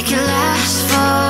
Make it last for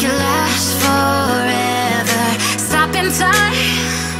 could last forever. Stop in time